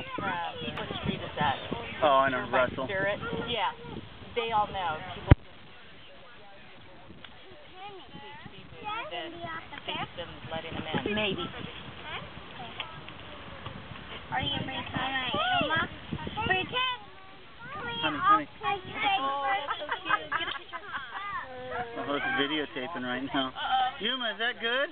across want to wrestle. Spirit. Yeah, they all know. People that thinks them letting them in. Maybe. Are you going to pretend Pretend. Honey, honey. Oh, that's so cute. Get a picture. Oh, it's videotaping right now. Uh-oh. Yuma, is that good?